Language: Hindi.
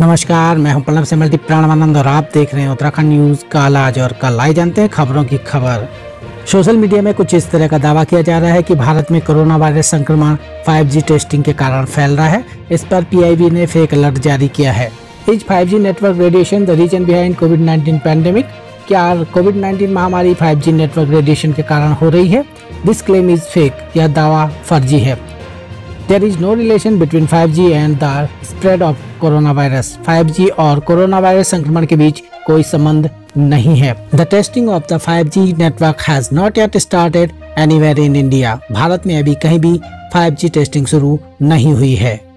नमस्कार, मैं हूँ पल्लव से मल्टी प्राणवानंद और आप देख रहे हैं उत्तराखंड न्यूज़ कल आज और कल आए जानते हैं खबरों की खबर। सोशल मीडिया में कुछ इस तरह का दावा किया जा रहा है कि भारत में कोरोना वायरस संक्रमण 5G टेस्टिंग के कारण फैल रहा है। इस पर पीआईबी ने फेक अलर्ट जारी किया है। Is 5G network radiation the reason behind covid 19 pandemic, क्या कोविड 19 महामारी 5G नेटवर्क रेडिएशन के कारण हो रही है? दिस क्लेम इज़ फेक, यह दावा फर्जी है। There is no relation between 5G and the spread of corona virus 5G और वायरस संक्रमण के बीच कोई संबंध नहीं है। The testing of the 5G network has not yet started anywhere in India Bharat में अभी कहीं भी 5G टेस्टिंग शुरू नहीं हुई है।